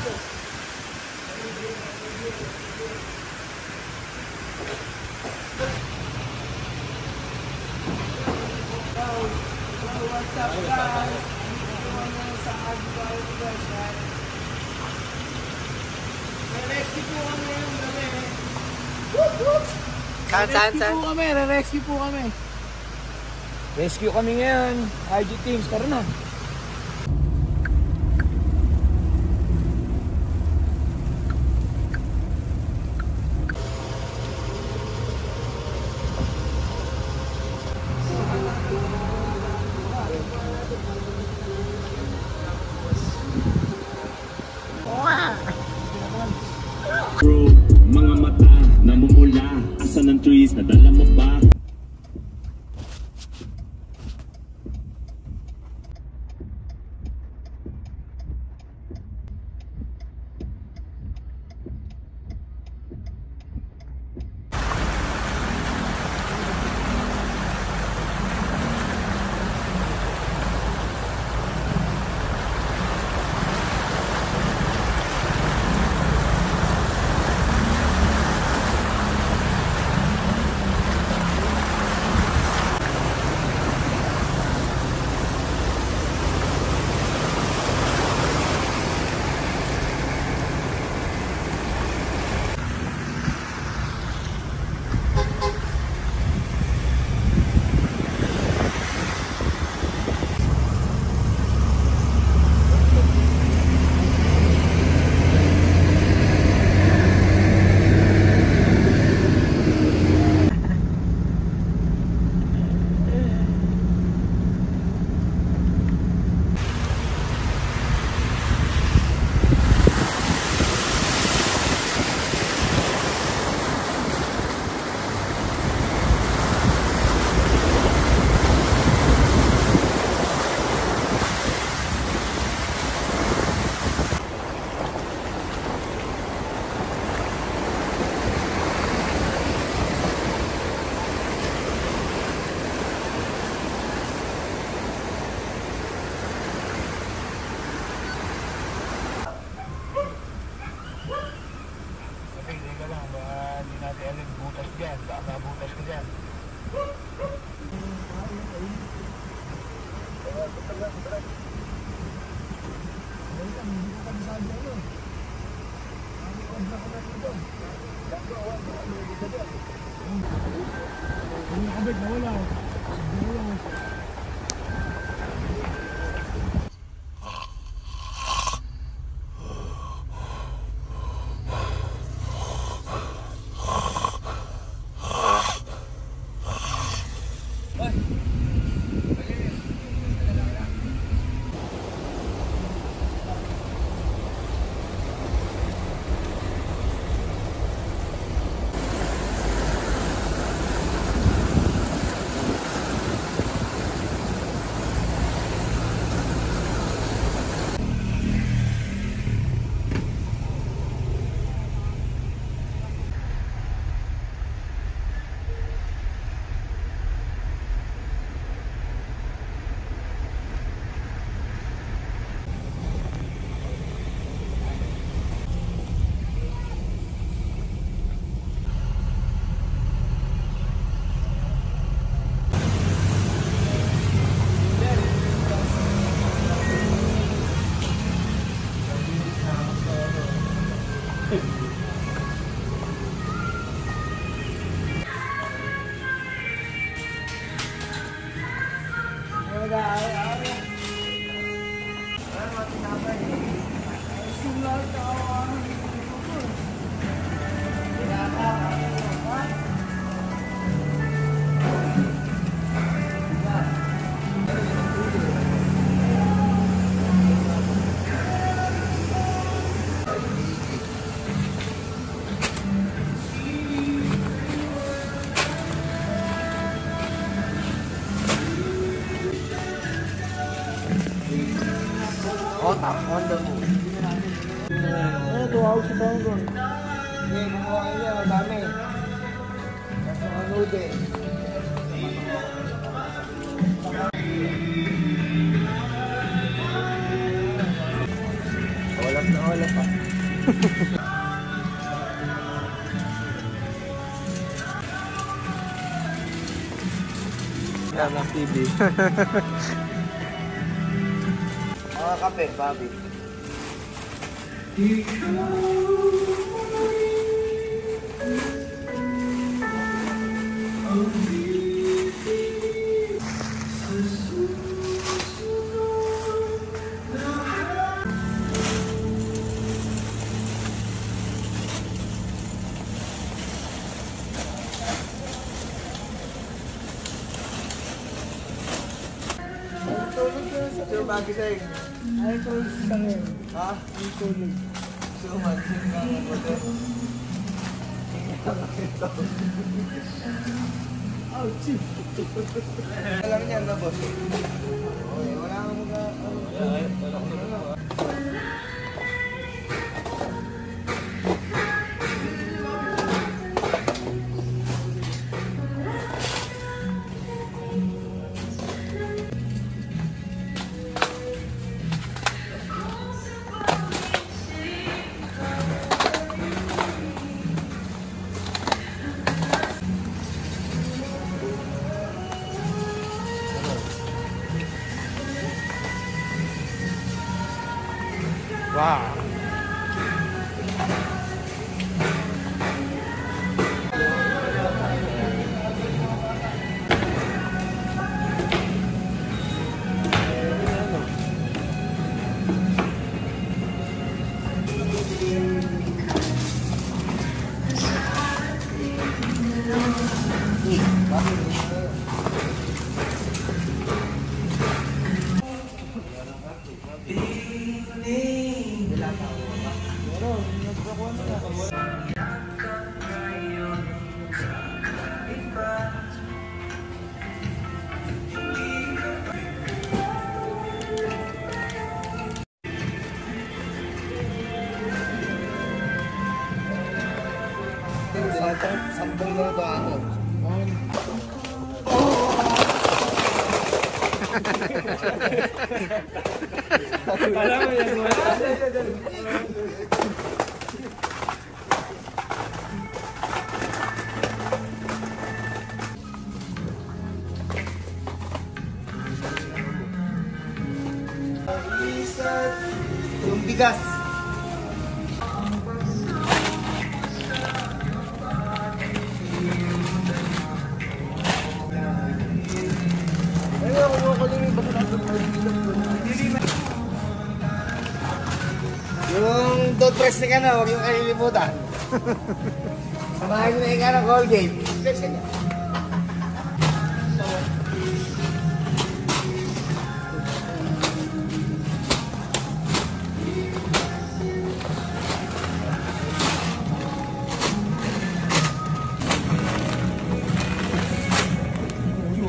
What's up guys? Sa Agbar guys. Re-rescue po kami ngayong gabi. Saan, saan, Rescue saan? po kami, re-rescue po kami. Rescue kami ngayon. IG Teams, tara na. Thank you. Bonggol. Hindi, kumuha yan, madami. Kaso ano din. Oras na wala pa. Ng TV. Mga kape, Bobby. Tulog ka sa Sir Bobby sa'yo. Ay, tulog sa ngayon. Ha? Ay, tulog. Ka to. Ouch! Alam niya na, boss. Okay, wala kang mga... Wow. Sampung na ito ano. Alam mo Yung bigas. Na, huwag yung kalilimutan. Samahan nyo na yung ano, Colgate. Kasi niya.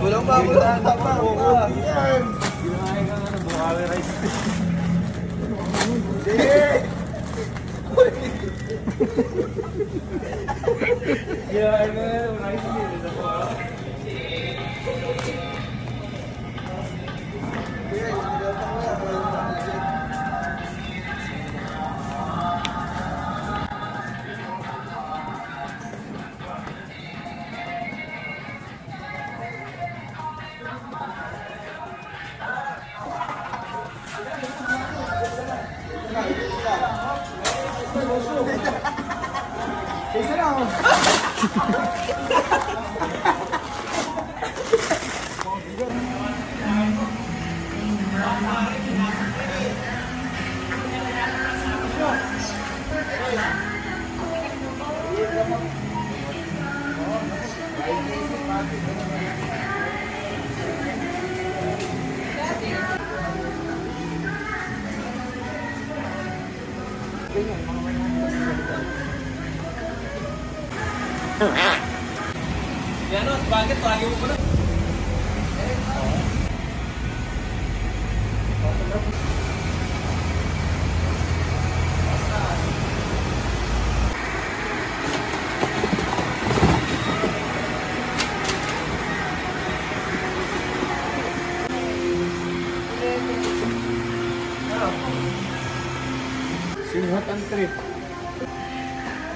Walang pa, walang pa, walang Yan. Ginawa ka ano, bukawi rice. Ka ano, rice din. Ito po. Isa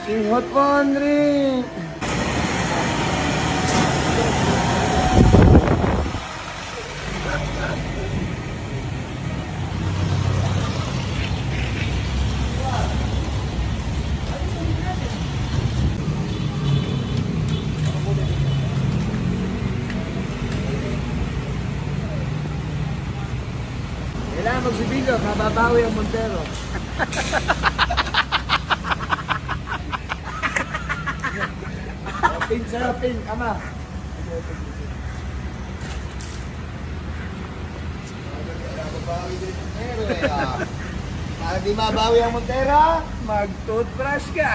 Singhot po, Andre. Kailangan magsibigo, kababawi ang Montero. pin sa'yo, pin, ama. Mababawi din ang Montero eh. ah. Para di mabawi ang Montero, mag-toothbrush ka.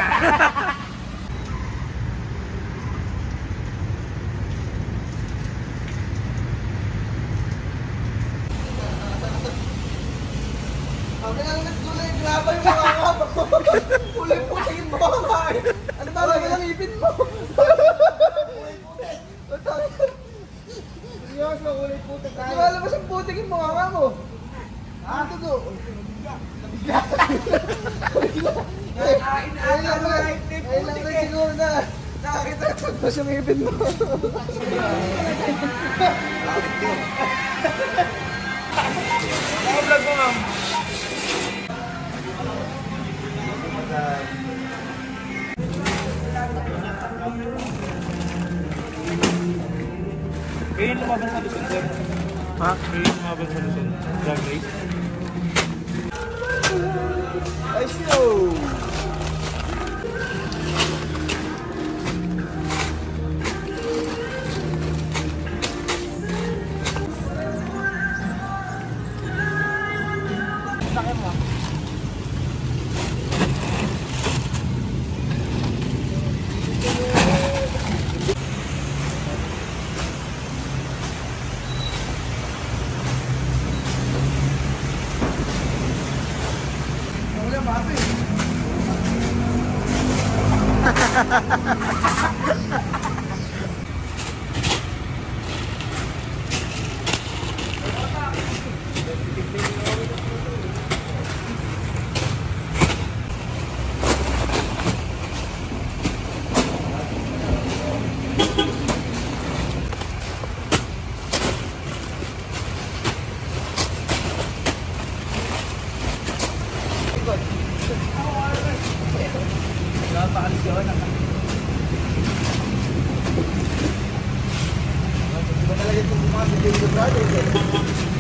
Kami lang nagkulay, grabe yung mga nga. Kulay po sa yung mga nga. Ano ba ba yung ipin mo? Kulay putik tayo. Di ba alam mo sa putik yung nga mo? Ha? Ito do. Ayun lang na, ayun lang na siguro na. Nakakita ka pa sa ipin mo. Vlog mo, ma'am. Kayo yung lumabas sa Luzon, sir? Ha? Kayo yung lumabas sa Luzon? Drag race? Ay, show! Di ba talaga ito pumasok yung The Brothers eh?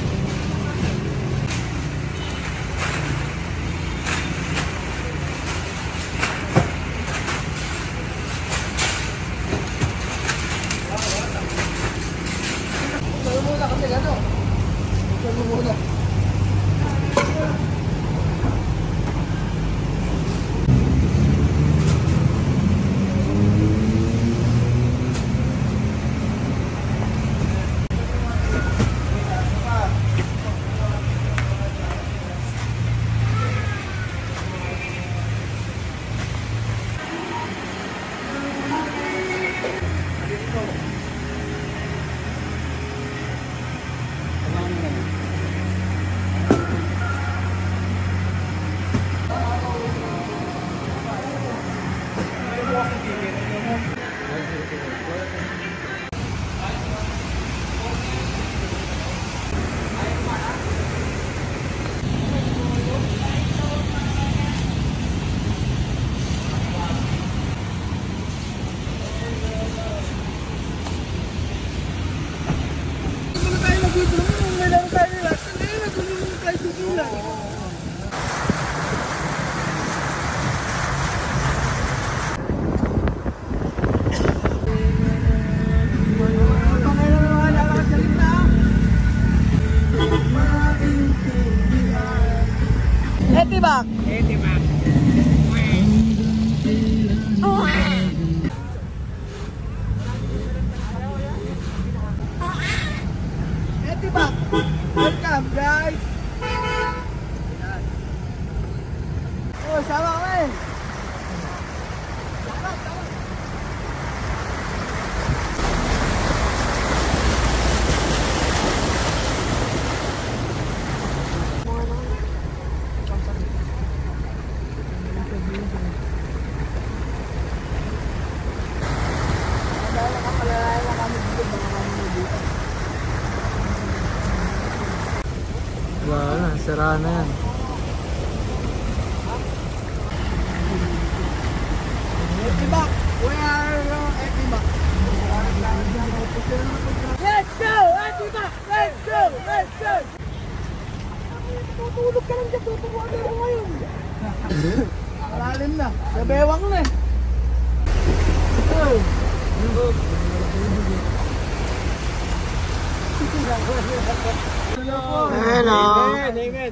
Welcome guys! Oh, sama kami! Sira na yan. Etibac! Where are Etibac? Let's go! Etibac! Let's go! Let's go! Tutulog ka lang dyan, tuturuan na ako ngayon. Malalim na. Gabewang na eh. Oh. Ayan o. Amen.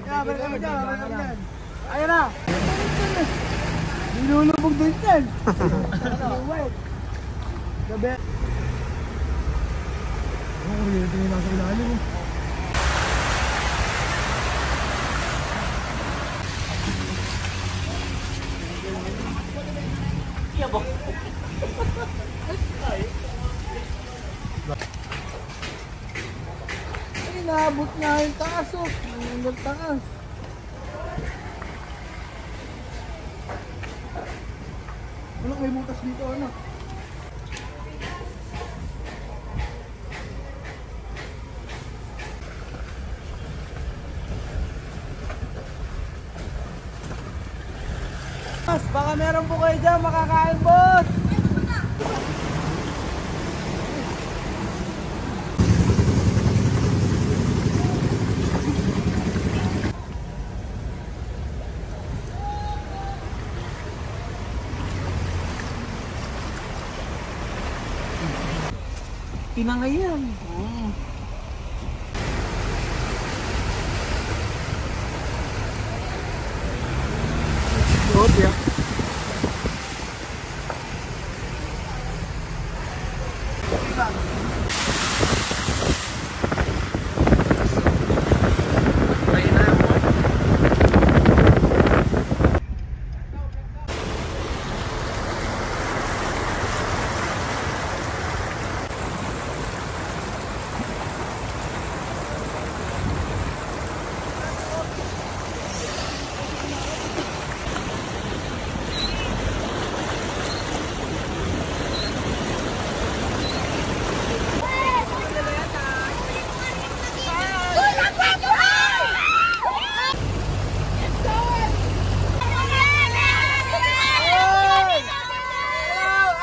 Ayan na. Nilulubog din yan. Gabi. Ano yung tingin nasa ilalim mo? Ay, naabot nga yung taas oh. Ang taas. Ano, may butas dito ano? Boss, baka meron po kayo dyan makakain, boss! Tinangay yan. Oo. Kopya.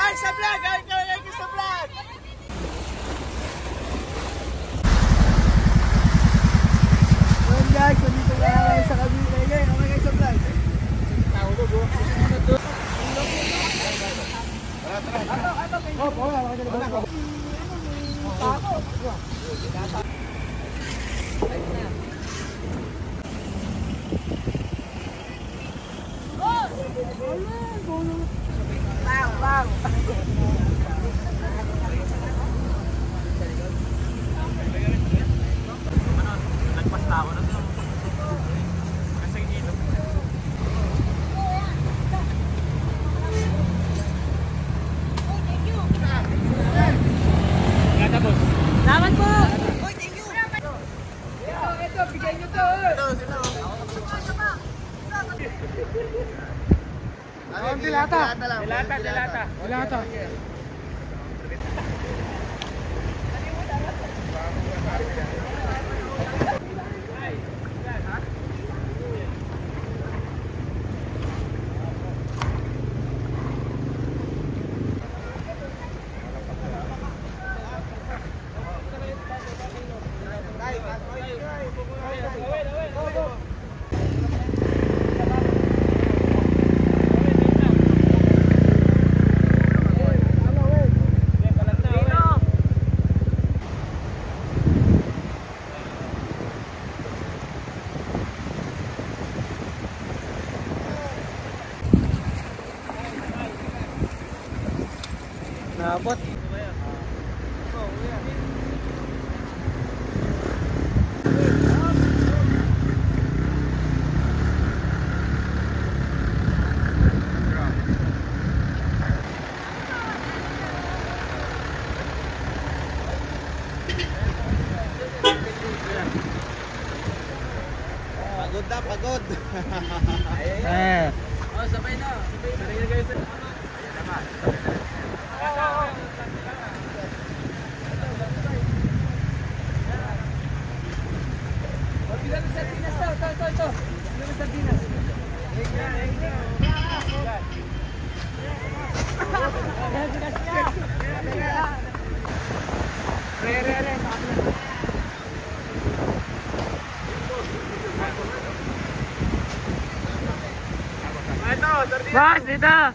Ay, sa vlog! Ay, ay, ay, sa vlog! Well guys, nandito na kayo sa kabila. Ngayon, okay kayo sa vlog. Nahulog oh. Oh, oh, wala ka dyan. Salamat po! lata, de lata. Lata. 哇，真的！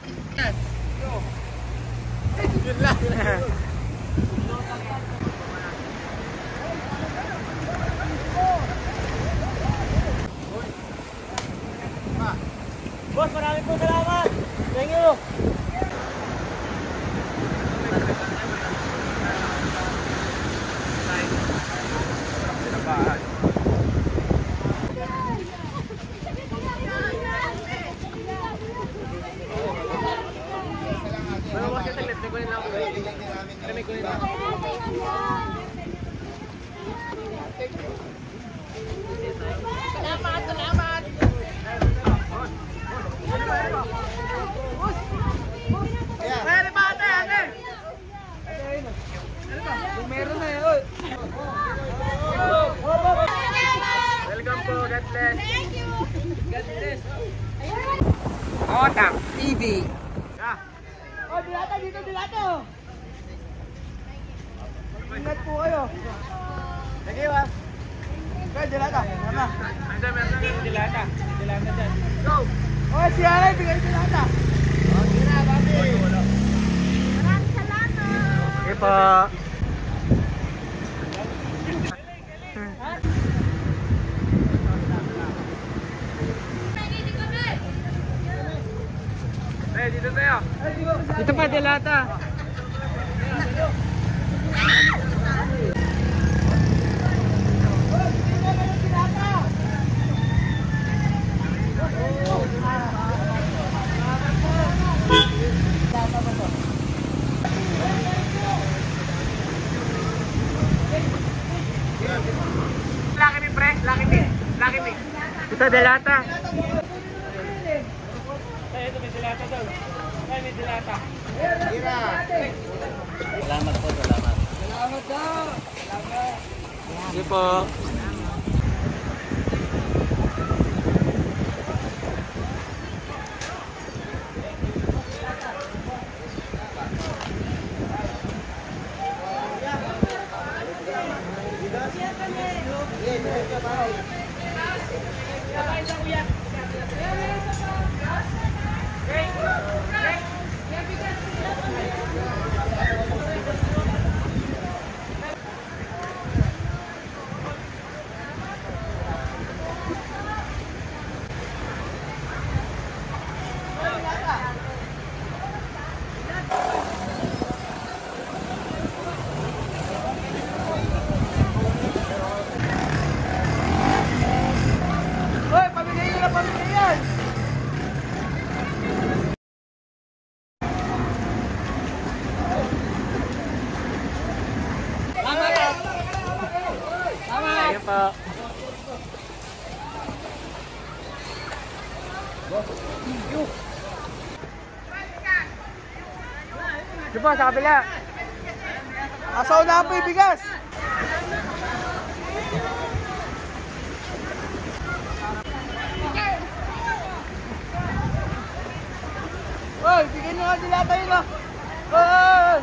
लाता Diba, sa kabila. Asaw na ang bigas. Hoy, bigyan nyo nga sila tayo na. Hoy!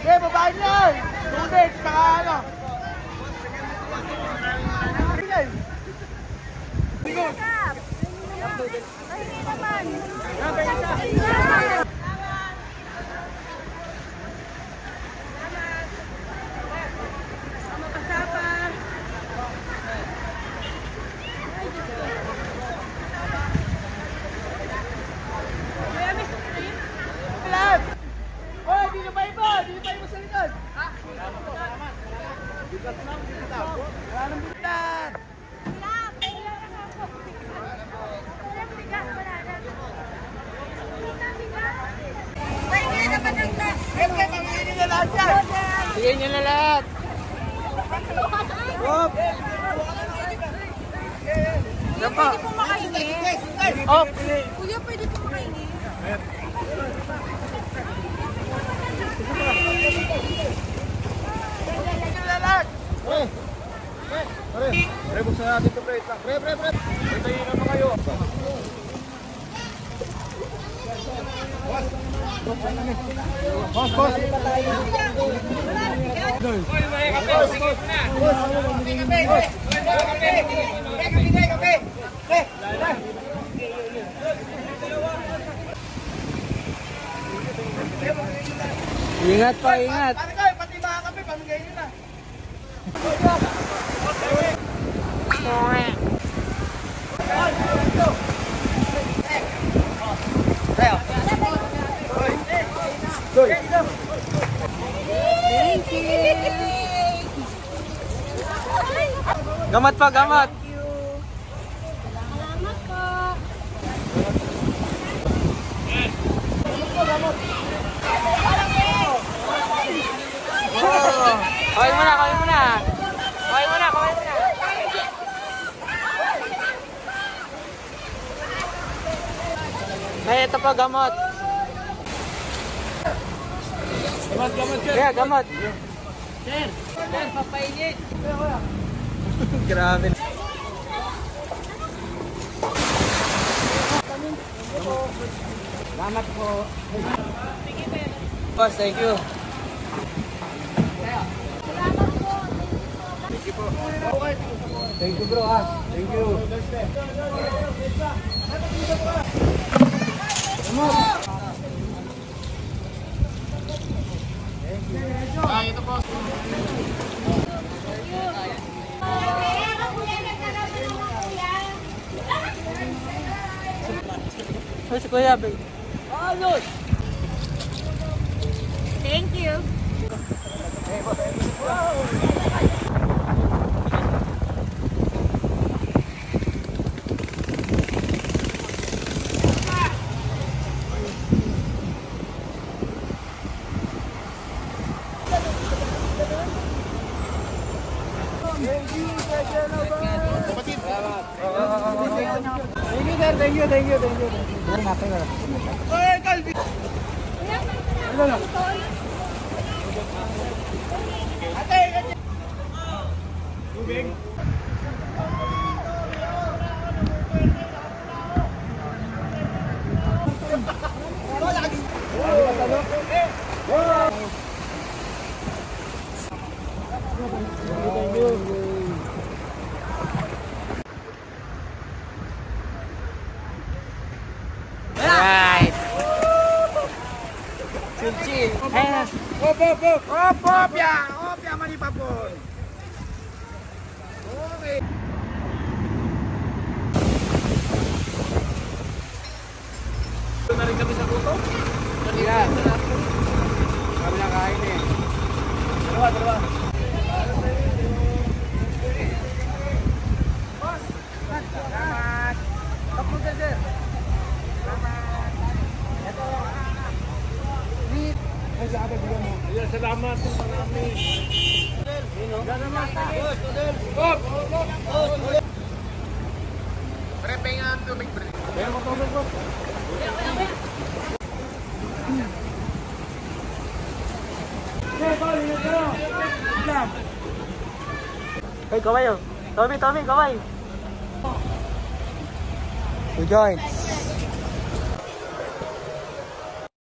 Okay, babae niyan! Tubig, saka ano. Number isa. Ingat pa, ingat. Pare kayo, pati mga kape, pamigay nyo na. Gamat pa, gamat. Salamat po. Kawin mo na, kawin mo na. Kawin mo na, kawin mo na. Ay, ito pa, gamot. Gamot, gamot, sir. Kaya, gamot. Sir, sir, papainit. Grabe. Salamat po. Boss, thank you. Thank you, bro, ah. Thank you. Ay, si Kuya, babe. Thank you. Thank you, sir. Thank you, thank you, thank you. Thank you. Oy, Calvin. Ano na? Tubig. Alright. Chill, chill. Ayan. Hop, hop, hop. Hop, hop, ya. Hop, ya, manipapon. Okay. na rin kami sa kuto? Kanina. Kami nakain eh. Dalawa, dalawa. Salamat. Tapos ka, sir. Ay, sa akin, bigyan mo. Ayun, salamat. Marami. Salamat. Hop! Hop! Pre, pengen tubig, pre. Pengen mo tubig, bro. Hey, kaway oh. Tommy, Tommy, kaway. Two.